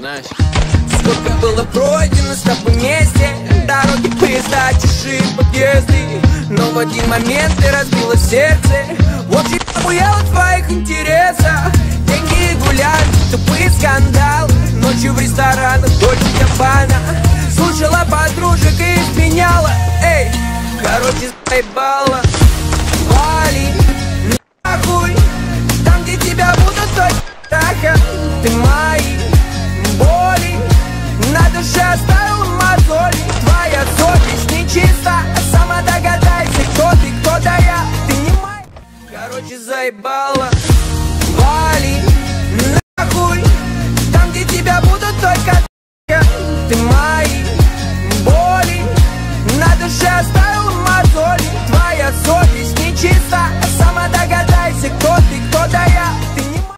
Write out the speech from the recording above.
Знаешь? Сколько было пройдено с тобой вместе Дороги, поезда, чужие подъезды. Но в один момент ты разбила сердце. В общем, я в твоих интересах. Деньги гуляют, тупые скандалы. Ночью в ресторанах, только кабана. Слушала подружек и изменяла. Эй, короче, заебала Garoto, zai bala